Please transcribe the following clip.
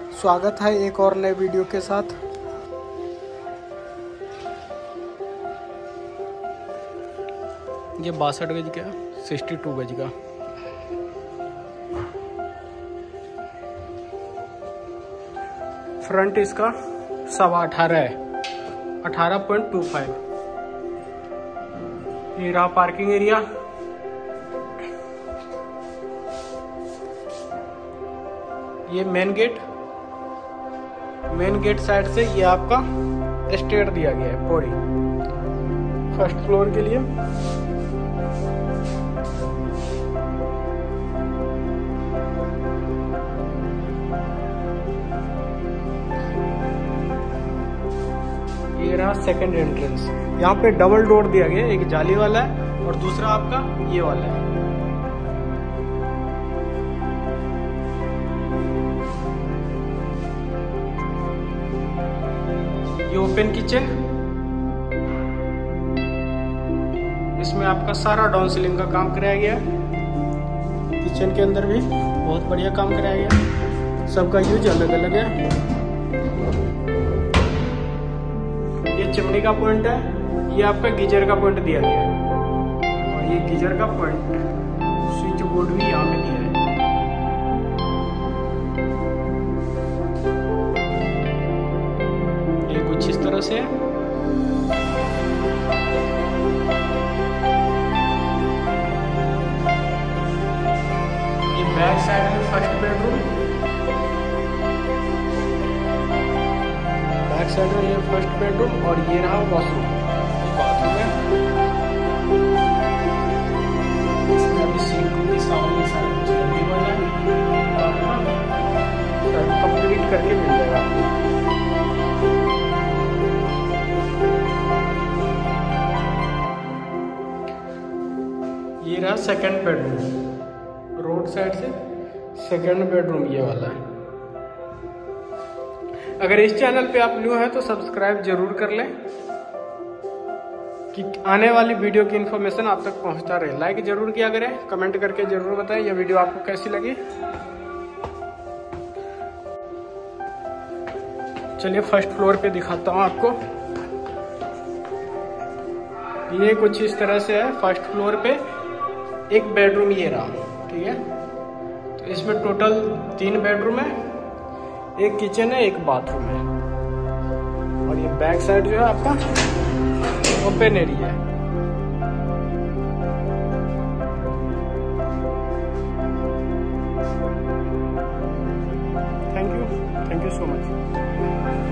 स्वागत है एक और नए वीडियो के साथ। ये बासठ गज का सिक्सटी टू गज का। फ्रंट इसका सवा अठारह है। अठारह पॉइंट टू फाइव ये रहा पार्किंग एरिया ये main gate main gate side से ये आपका स्टेयर दिया गया है, पौड़ी। फ़र्स्ट फ्लोर के लिए। ये रहा सेकंड एंट्रेंस यहाँ पे डबल डोर दिया गया एक जाली वाला है और दूसरा आपका ये वाला है। ये ओपन किचन। इसमें आपका सारा डाउन सीलिंग का काम कराया गया। किचन के अंदर भी बहुत बढ़िया काम कराया गया। सबका यूज़ अलग अलग है। ये चिमनी का पॉइंट है। ये आपका गीजर का पॉइंट दिया गया। है और ये गीजर का पॉइंट स्विच बोर्ड भी यहाँ पे कुछ से। बैक साइड में फ़र्स्ट बेडरूम बैक साइड में ये फ़र्स्ट बेडरूम और ये रहा वॉशरूम बाथरूम है कुछ कंप्लीट करके मिल जाएगा आपको। ये रहा सेकंड बेडरूम रोड साइड से सेकंड बेडरूम ये वाला है। अगर इस चैनल पे आप न्यू हैं तो सब्सक्राइब ज़रूर कर लें कि आने वाली वीडियो की इन्फॉर्मेशन आप तक पहुँचता रहे। लाइक ज़रूर किया करें कमेंट करके ज़रूर बताएँ यह वीडियो आपको कैसी लगी। चलिए फ़र्स्ट फ्लोर पे दिखाता हूँ आपको। ये कुछ इस तरह से है फ़र्स्ट फ्लोर पे। एक बेडरूम ये रहा, ठीक है? तो इसमें टोटल तीन बेडरूम है, एक किचन है, एक बाथरूम है। और ये बैक साइड जो है आपका ओपन एरिया है। Thank you thank you so much